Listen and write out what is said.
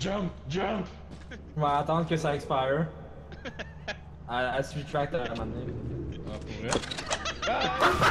Jump, jump! Je vais attendre que ça expire. Elle, elle se retract à un moment donné. Ah, pour vrai? Ah!